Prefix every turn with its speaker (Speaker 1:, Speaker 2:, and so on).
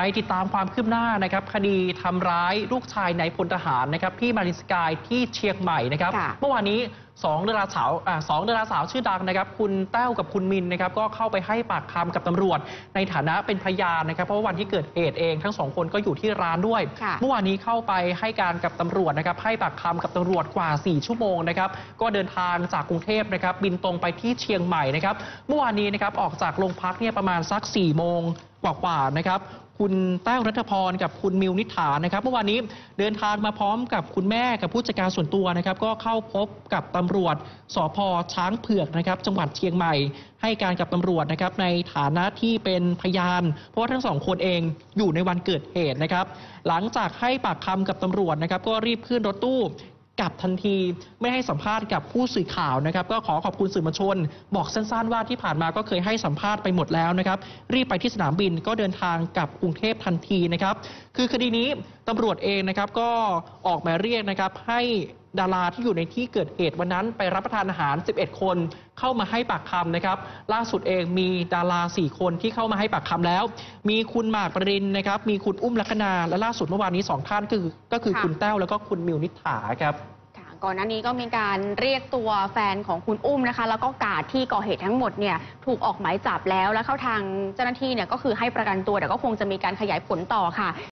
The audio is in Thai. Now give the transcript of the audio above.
Speaker 1: ไปติดตามความคืบหน้านะครับคดีทำร้ายลูกชายในพลทหารนะครับพี่มารินสกายที่เชียงใหม่นะครับ
Speaker 2: ค่ะ
Speaker 1: เมื่อวานนี้ สองดาราสาวอ่าสองดาราสาวชื่อดังนะครับ คุณแต้วกับคุณมินนะครับก็เข้าไปให้ปากคำกับตำรวจ ในฐานะเป็นพยานนะครับเพราะว่าวันที่เกิดเหตุเองทั้งสองคนก็อยู่ที่ร้านด้วย
Speaker 2: ค่ะ
Speaker 1: เมื่อวานนี้เข้าไปให้การกับตำรวจนะครับให้ปากคำกับตำรวจกว่า 4 ชั่วโมงนะครับก็เดินทางจากกรุงเทพนะครับบินตรงไปที่เชียงใหม่นะครับเมื่อวานนี้นะครับออกจากโรงพักเนี่ยประมาณสัก4ี่โมงกว่าๆนะครับ คุณแต้วรัฐพรกับคุณมิวนิษฐานะครับ เมื่อวานนี้เดินทางมาพร้อมกับคุณแม่กับผู้จัดการส่วนตัวนะครับ ก็เข้าพบกับตำำรวจสพช้างเผือกนะครับ จังหวัดเชียงใหม่ ให้การกับตำรวจนะครับ ในฐานะที่เป็นพยาน เพราะว่าทั้งสองคนเองอยู่ในวันเกิดเหตุนะครับ หลังจากให้ปากคำกับตำรวจนะครับ ก็รีบขึ้นรถตู้กลับทันทีไม่ให้สัมภาษณ์กับผู้สื่อข่าวนะครับ ก็ขอขอบคุณสื่อมวลชน บอกสั้นๆว่าที่ผ่านมาก็เคยให้สัมภาษณ์ไปหมดแล้วนะครับ รีบไปที่สนามบินก็เดินทางกลับกรุงเทพทันทีนะครับ คือคดีนี้ตำรวจเองนะครับก็ออกหมายเรียกนะครับให้ ดาราที่อยู่ในที่เกิดเหตุวันนั้นไปรับประทานอาหาร 11 คนเข้ามาให้ปากคำนะครับ ล่าสุดเองมีดารา 4 คนที่เข้ามาให้ปากคำแล้ว มีคุณหมากปรินนะครับ มีคุณอุ้มลักษณาและล่าสุดเมื่อวานนี้สองท่านคือก็คือ
Speaker 2: ค่ะ
Speaker 1: คุณแต้วแล้วก็คุณมิวนิษฐาครับ
Speaker 2: ค่ะก่อนหน้านี้ก็มีการเรียกตัวแฟนของคุณอุ้มนะคะ แล้วก็กาดที่ก่อเหตุทั้งหมดเนี่ยถูกออกหมายจับแล้ว แล้วเข้าทางเจ้าหน้าที่เนี่ยก็คือให้ประกันตัวแต่ก็คงจะมีการขยายผลต่อค่ะ